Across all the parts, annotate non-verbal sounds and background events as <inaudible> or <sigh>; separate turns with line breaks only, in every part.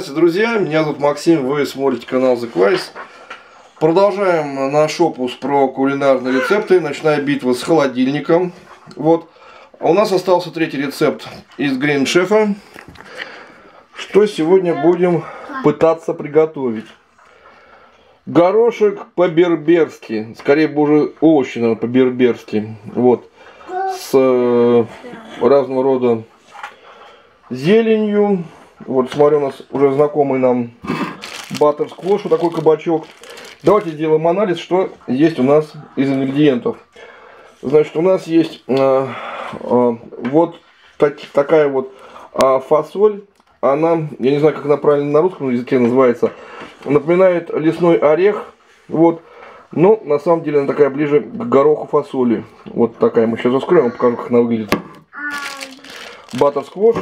Здравствуйте, друзья! Меня зовут Максим, вы смотрите канал The Quiz. Продолжаем наш опус про кулинарные рецепты, ночная битва с холодильником. Вот. А у нас остался третий рецепт из Грин Шефа. Что сегодня будем пытаться приготовить? Горошек по-берберски, скорее бы уже овощи, наверное, по-берберски. Вот. С э, разного рода зеленью, вот смотрю, у нас уже знакомый нам баттер сквош, вот такой кабачок. Давайте сделаем анализ, что есть у нас из ингредиентов. Значит, у нас есть э, э, вот так, такая вот э, фасоль. Она, я не знаю, как она правильно на русском языке называется, напоминает лесной орех. Вот. Но на самом деле она такая ближе к гороху фасоли. Вот такая. Мы сейчас раскроем, покажу, как она выглядит. Баттер сквош.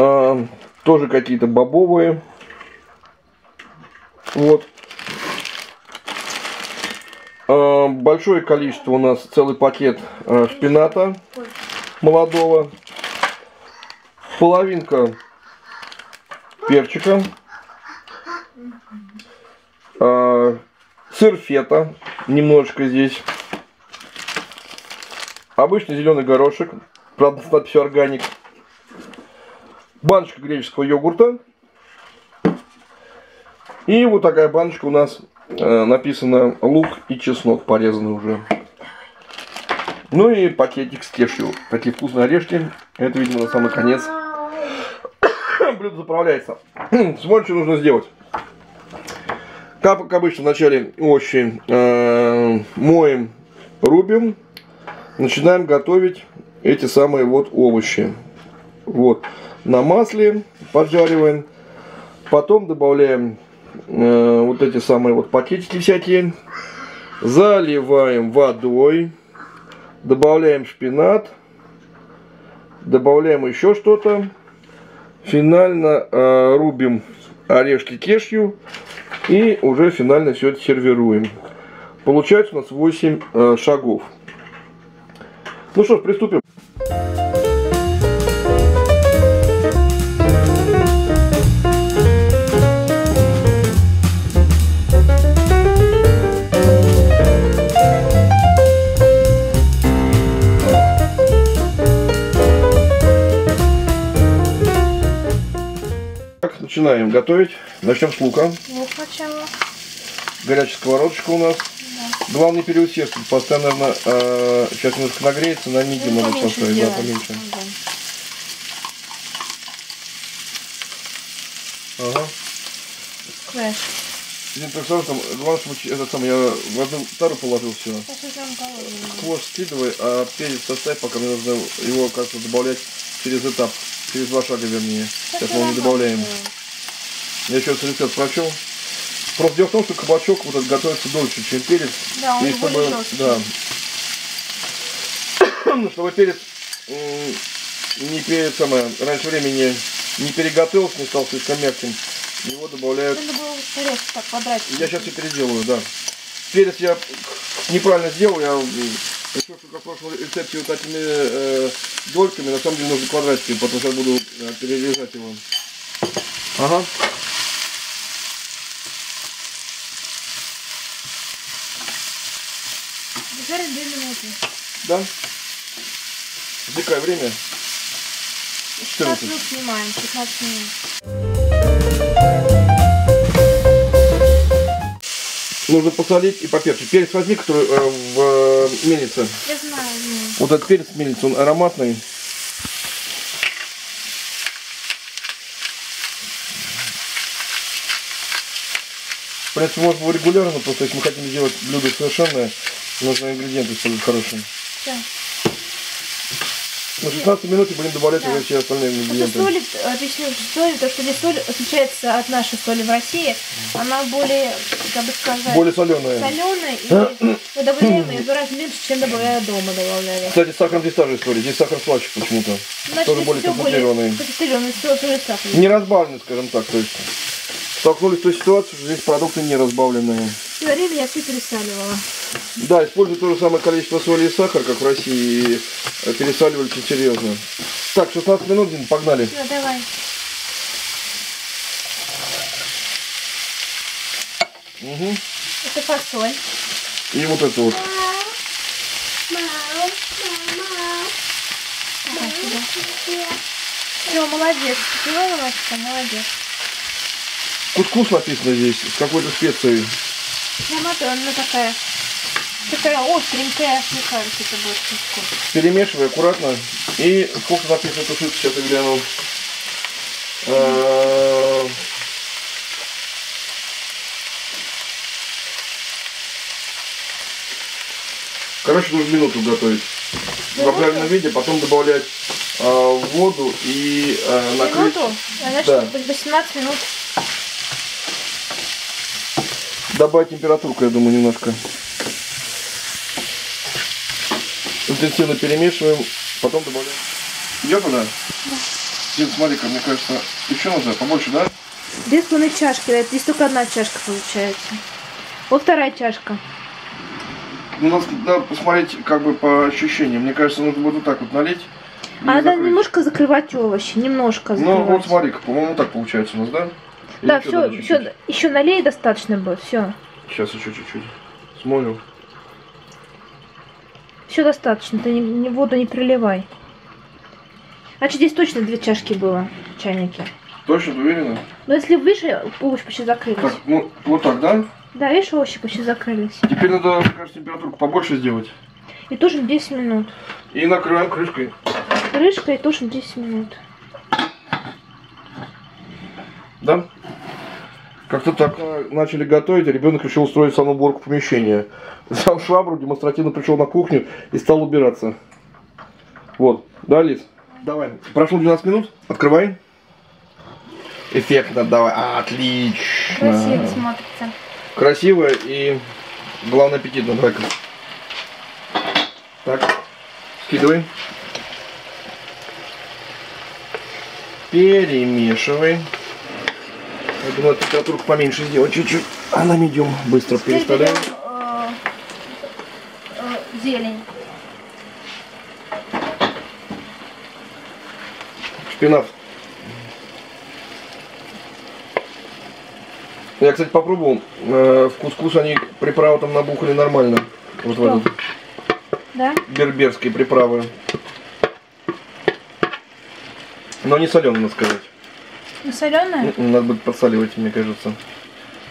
А, тоже какие-то бобовые. Вот. А, большое количество у нас, целый пакет а, шпината молодого. Половинка перчика. Сыр фета. Немножечко здесь. Обычный зеленый горошек. Правда, с органик баночка греческого йогурта. И вот такая баночка у нас э, написано лук и чеснок порезанный уже. Ну и пакетик с кешью. Такие вкусные орешки. Это, видимо, на самый конец. <coughs> Блюдо заправляется. <coughs> Смотрим, что нужно сделать. Как обычно, вначале овощи э, моем, рубим. Начинаем готовить эти самые вот овощи. Вот на масле поджариваем. Потом добавляем э, вот эти самые вот пакетики всякие. Заливаем водой. Добавляем шпинат. Добавляем еще что-то. Финально э, рубим орешки кешью. И уже финально все это сервируем. Получается у нас 8 э, шагов. Ну что ж, приступим. Начинаем готовить. Начнем с лука.
Лук сначала.
Горячая сковородочка у нас. Да. Главное переусердствовать. Постоянно, наверное, э, сейчас немножко нагреется, на миди ну, надо поставить, да, поменьше.
Ага. Ага. Крэш.
Единственное, что там, главное, чтобы этот самый, я в одну тару положил все. Хвост скидывай, а перец составь, пока мне нужно его как-то добавлять через этап, через два шага вернее. Сейчас мы не добавляем. Я раз рецепт прочел. Просто дело в том, что кабачок вот этот готовится дольше, чем перец.
Да, он и чтобы,
да, <coughs> ну, чтобы перец не перец самое, раньше времени не переготовился, не стал слишком мягким, его добавляют.
Надо было порез так подрать.
Я сейчас все переделаю, да. Перец я неправильно сделал, я решил, что как в прошлом рецепте вот такими э, дольками, на самом деле нужно квадратики, потому что я буду э, перерезать его. Ага.
Жарим 2 минуты.
Да. Засекай время.
14 минут снимаем, 15 минут.
Нужно посолить и поперчить. Перец возьми, который э, в э, мельнице.
Я знаю.
Вот этот перец мельница, он ароматный. В принципе, можно регулярно, просто если мы хотим сделать блюдо совершенное, Нужно ингредиенты использовать хорошие. Да. На 16 минут будем добавлять да. уже все остальные ингредиенты.
Соль, объясню, соль, то что здесь соль отличается от нашей соли в России. Она более, как бы сказать...
Более соленая.
Соленая, и мы добавляем ее в два раза меньше, чем добавляю дома добавляли.
Кстати, сахар здесь тоже история. Здесь сахар слаще почему-то. Тоже более концентрированный.
Концентрированный, тоже сахар.
Не разбавленный, скажем так, то есть столкнулись с той ситуацией, что здесь продукты не разбавленные.
Все время я все пересаливала.
Да, используют то же самое количество соли и сахара, как в России, и э, пересаливали очень серьезно. Так, 16 минут, Дин, погнали.
Все, давай.
Угу.
Это фасоль.
И вот это вот.
Все, молодец. Ты молодец.
Кускус написано здесь, с какой-то специей.
Прямо она такая. Такая остренькая, мне кажется, это будет кускус.
Перемешивай аккуратно. И сколько написано тушится, сейчас я гляну. А, Короче, нужно минуту готовить. В
Минуту?
правильном виде, потом добавлять а, воду и а, накрыть.
Минуту? Значит,
Да.
18 минут.
Добавить температурку, я думаю, немножко. Интенсивно перемешиваем, потом добавляем. Идет туда? Да. Смотри-ка, мне кажется, еще нужно побольше, да?
Две с половиной чашки, да, здесь только одна чашка получается. Вот вторая чашка.
Ну, надо, надо посмотреть, как бы по ощущениям. Мне кажется, нужно будет вот так вот налить.
А надо
закрыть.
немножко закрывать овощи, немножко
Ну,
закрывать.
вот смотри-ка, по-моему, так получается у нас, да? Или
Да, все, все, еще налей достаточно будет, все.
Сейчас еще чуть-чуть. Смолю.
Все достаточно, ты не, не- воду не приливай. Значит, здесь точно две чашки было в чайнике.
Точно, ты уверена?
Но если выше, овощи почти закрылись.
Так, ну, вот так, да?
Да, видишь, овощи почти закрылись.
Теперь надо, мне кажется, температурку побольше сделать.
И тушим 10 минут.
И накрываем крышкой.
Крышка и тушим 10 минут.
Да? Как-то так начали готовить, а ребенок решил устроить сам уборку помещения. Взял швабру, демонстративно пришел на кухню и стал убираться. Вот. Да, Лиз? Давай. Прошло 12 минут. Открывай. Эффектно, давай. Отлично.
Красиво смотрится.
Красиво и, главное, аппетитно. Давай-ка. Так. Скидывай. Перемешивай. Я думаю, температурку поменьше сделать чуть-чуть. А на медиум быстро
Теперь
переставляем.
берем э, э, зелень.
Шпинат. Я, кстати, попробовал. Э, в кускус они приправы там набухали нормально. Вот в
Что?
этот
Да?
берберские приправы. Но не соленые, надо сказать.
Ну, соленая?
Надо будет подсаливать, мне кажется.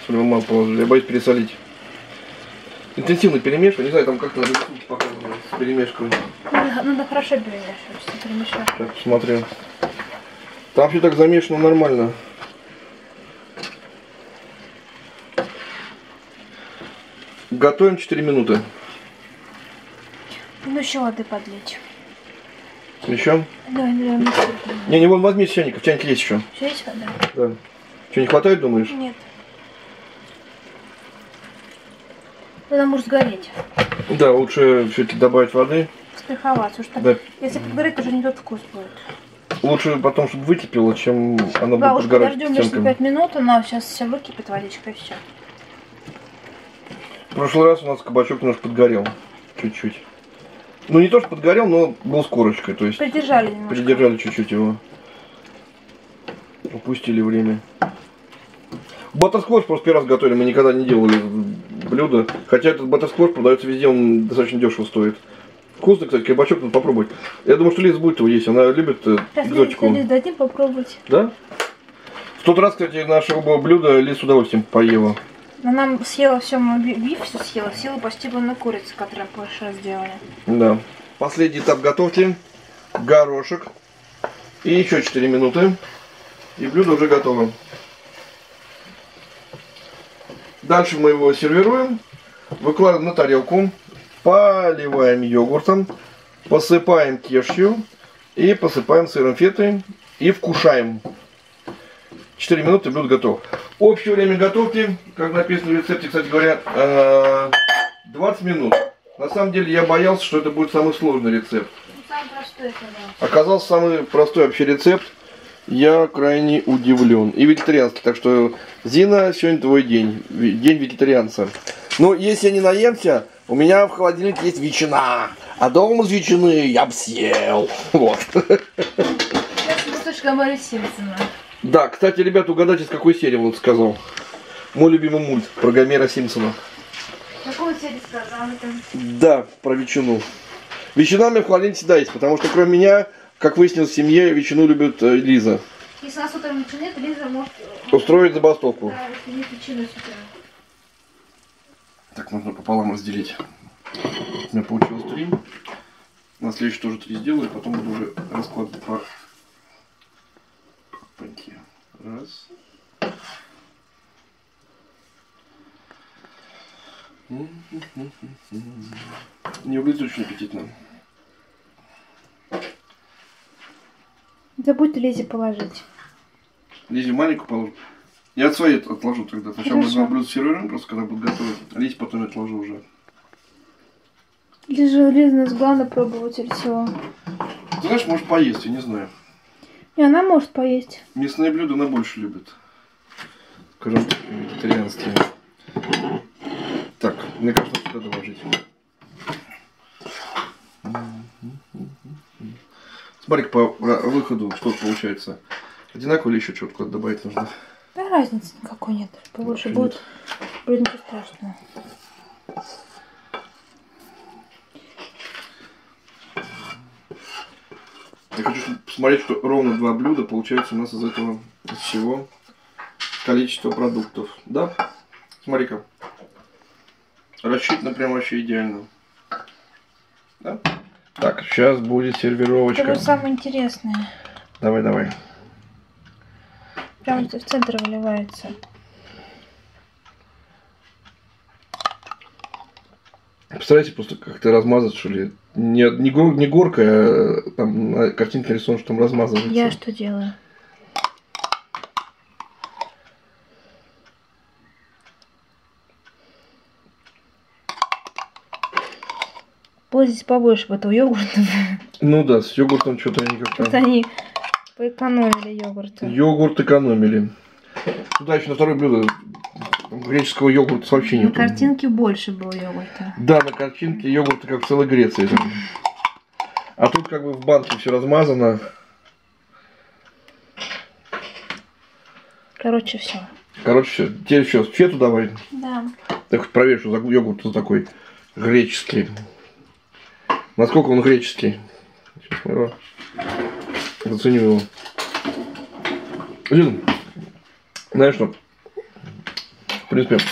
Соли мы мало положили. Я боюсь пересолить. Интенсивно перемешивай. Не знаю, там как-то показывать с перемешкой.
Надо, надо хорошо перемешивать, все перемешать.
Так, посмотрю. Там все так замешано нормально. Готовим 4 минуты.
Ну, еще воды подлить.
Еще?
Да, да,
Не, не, вон возьми с чайника. В чайнике есть еще.
Еще есть вода?
Да. Что, не хватает, думаешь?
Нет. Она может сгореть.
Да, лучше все-таки добавить воды.
Страховаться, что
Да.
если подгорит, уже не тот вкус будет.
Лучше потом, чтобы выкипело, чем оно
Да,
будет подгорать
подождем лишних
стенками.
5 минут, она сейчас все выкипит водичка и все.
В прошлый раз у нас кабачок наш подгорел. Чуть-чуть. Ну не то, что подгорел, но был с корочкой. То есть
Придержали немножко.
придержали чуть-чуть его. Упустили время. Баттерсквош просто первый раз готовили, мы никогда не делали блюдо. Хотя этот баттерсквош продается везде, он достаточно дешево стоит. Вкусно, кстати, кабачок надо попробовать. Я думаю, что Лиза будет его есть, она любит э,
Сейчас
экзотику.
Лизе дадим попробовать.
Да? В тот раз, кстати, наше блюда Лиз с удовольствием поела.
Нам съела все, мы би- биф все съела, съела полную курицу, которую прошлый раз сделали.
Да. Последний этап готовки. Горошек. И еще 4 минуты. И блюдо уже готово. Дальше мы его сервируем. Выкладываем на тарелку. Поливаем йогуртом. Посыпаем кешью. И посыпаем сыром фетой. И вкушаем. 4 минуты блюдо готово. Общее время готовки, как написано в рецепте, кстати говоря, э, 20 минут. На самом деле я боялся, что это будет самый сложный рецепт.
Самый простой.
Оказался самый простой вообще рецепт. Я крайне удивлен. И вегетарианский. Так что, Зина, сегодня твой день. День вегетарианца. Но если я не наемся, у меня в холодильнике есть ветчина. А дома из ветчины я бы съел. <laughs> Вот.
Сейчас кусочка Мэри Симпсона.
Да, кстати, ребята, угадайте, с какой серии он это сказал. Мой любимый мульт про Гомера Симпсона.
Какого тебе рассказала там?
Да, про ветчину. Ветчина у меня в холодильнике всегда есть, потому что кроме меня, как выяснилось в семье, ветчину любит э, Лиза.
Если нас утром ничего нет, Лиза может э,
Устроить забастовку.
да, если нет причины с утра.
Так, нужно пополам разделить. У меня получилось три. На следующий тоже три сделаю, потом буду уже раскладывать по. Раз. Не выглядит очень аппетитно.
Забудь Лизе положить.
Лизе маленькую положу. Я от своей отложу тогда. Сначала мы два блюда сервируем, просто когда будут готовы. А Лизе потом я отложу уже.
Лиза, Лиза нас главный пробователь всего.
Ты знаешь, может поесть, я не знаю.
И она может поесть.
Мясные блюда она больше любит. Скажем вегетарианские. Так, мне кажется, сюда доложить. Смотри по ра- выходу, что получается. Одинаково или еще что-то куда добавить нужно?
Да разницы никакой нет. Побольше
Вообще
будет. Будет ничего страшного.
Я хочу посмотреть, что ровно два блюда получается у нас из этого из всего количество продуктов. Да? Смотри-ка. Рассчитано прям вообще идеально. Да? Так, сейчас будет
Это
сервировочка.
будет самое интересное.
Давай, давай.
Прямо в центр выливается.
Постарайся просто как-то размазать, что ли. Не, не, гор, не горка, а там на картинке нарисовано, что там размазывается.
Я что делаю? Здесь побольше этого йогурта.
Ну да, с йогуртом что-то они
Вот
как-то...
они поэкономили йогурта.
Йогурт экономили. Туда еще на второе блюдо греческого йогурта вообще
На
нет.
картинке больше было йогурта.
Да, на картинке йогурта как в целой Греции. А тут как бы в банке все размазано.
Короче, все.
Короче, все. Теперь что, фету давай.
Да.
Хоть проверь, что за йогурт такой греческий. Насколько он греческий. Сейчас мы его заценим его. Блин, знаешь что? Принципе,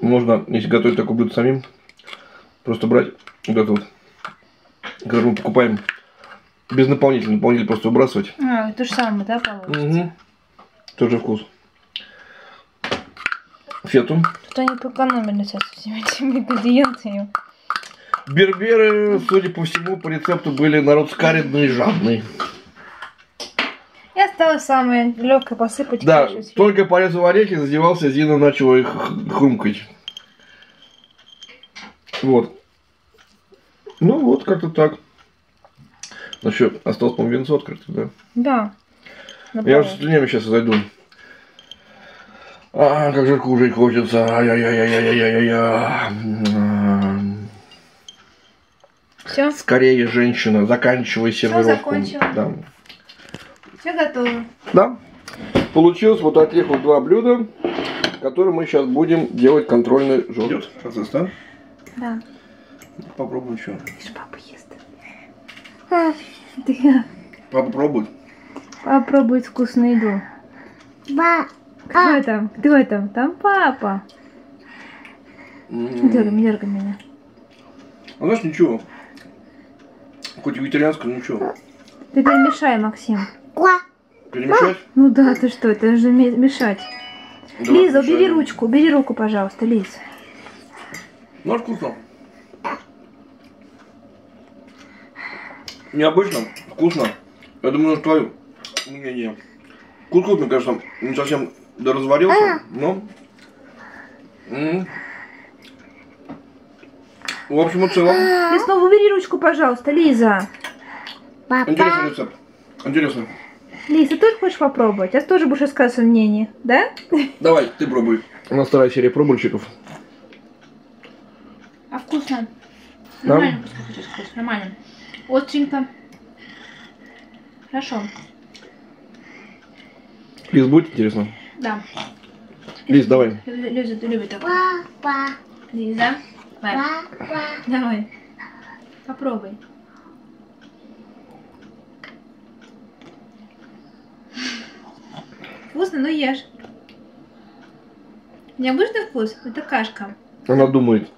можно, если готовить такое блюдо самим, просто брать вот это вот, который мы покупаем, без наполнителя, наполнитель просто выбрасывать.
А, то же самое, да, получится?
Угу. Тот же вкус. Фету.
Тут они поэкономили со всеми этими ингредиентами.
Берберы, судя по всему, по рецепту были народ скаридный и жадный.
Осталось самое легкое посыпать.
Да, только порезав орехи, задевался, Зина начала их хрумкать. Вот. Ну вот, как-то так. Ну что, осталось, по-моему, венцо открыто, да?
Да.
Я уже с слюнями сейчас зайду. А, как же кушать хочется. Ай-яй-яй-яй-яй-яй-яй.
Все,
Скорее, женщина, заканчивай сервировку.
закончила.
Да.
Все готово.
Да. Получилось вот от вот два блюда, которые мы сейчас будем делать контрольный жор. Идет процесс, да?
Да.
Попробуем еще.
Видишь, папа ест. А, да.
Папа пробует.
Папа пробует вкусную еду.
Ба.
Кто там? Кто там? Там папа.
М.
Дергай, не дергай меня.
А знаешь, ничего. Хоть и вегетарианское, ничего.
Ты перемешай, Максим.
Ква.
Перемешать?
Ну да, ты что, это же ме- мешать.
Давай
Лиза, убери ручку, убери руку, пожалуйста, Лиз.
Ну, вкусно. Необычно, вкусно. Я думаю, что твое мнение. Кускус, мне кажется, не совсем доразварился, но... м. В общем и целом,
Лиз, снова убери ручку, пожалуйста, Лиза.
Папа.
интересный рецепт. Интересно.
Лиз, ты тоже хочешь попробовать? Я тоже будешь рассказывать свое мнение, да?
Давай, ты пробуй. У нас вторая серия пробульщиков.
А вкусно?
Да?
Нормально, пускай вкус, нормально. Остренько. Хорошо,
Лиз, будет интересно?
да.
Лиз, давай.
Лиза, ты любишь такое.
Папа.
Лиза, давай.
Папа.
Давай. Попробуй. Вкусно, но ешь. Необычный вкус. Это кашка.
Она думает.